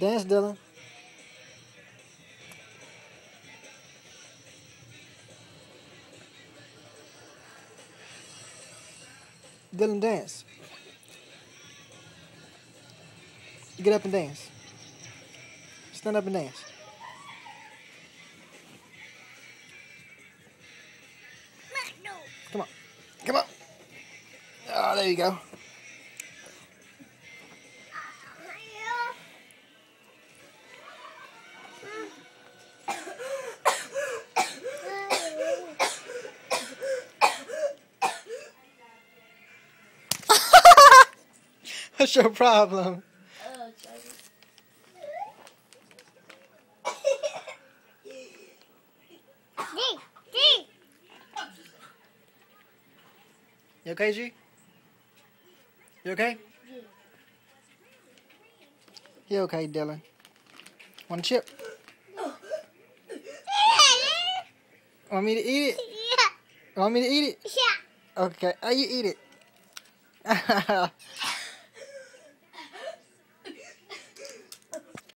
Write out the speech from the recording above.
Dance, Dylan. Dylan, dance. Get up and dance. Stand up and dance. Come on. Come on. Oh, there you go. What's your problem? You okay, G? You okay? You okay, Dylan? Want a chip? Want me to eat it? Want me to eat it? Okay, oh, you eat it.